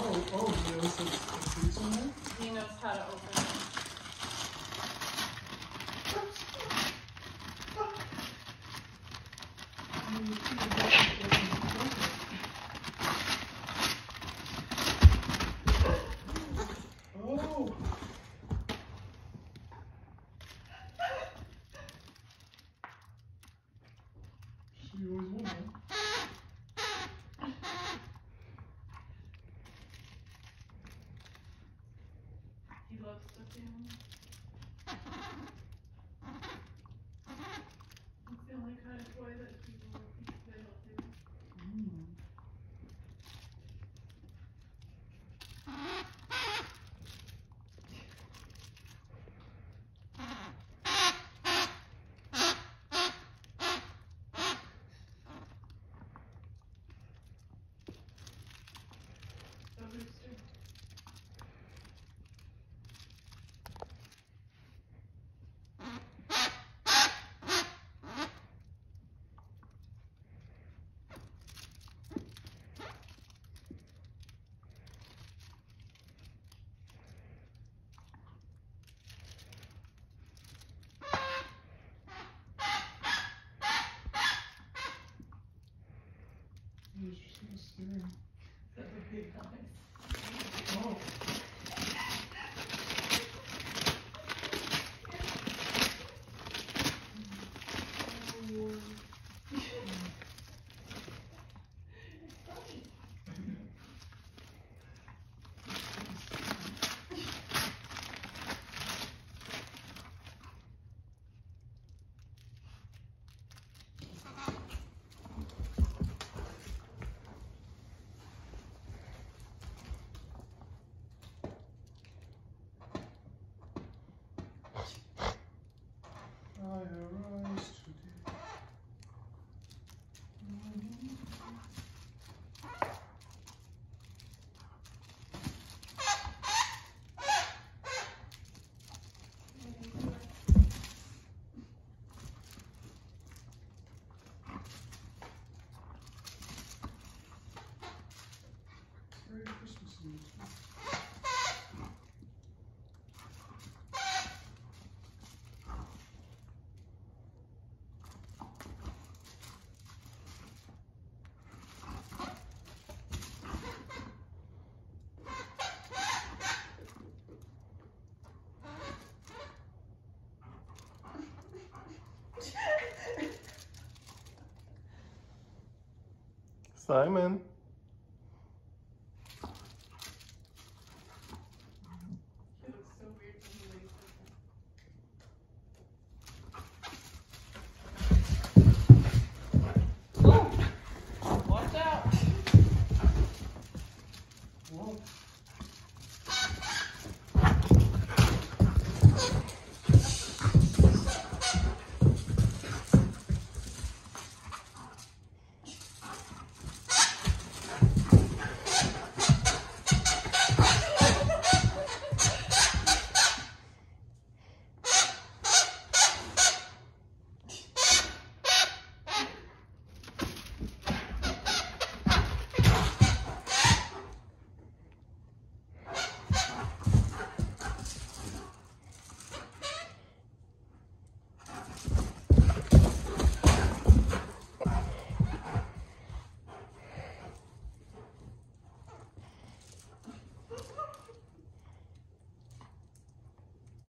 Oh, oh, he knows how to open it. He loves to film. Just gonna stare. That's a Simon.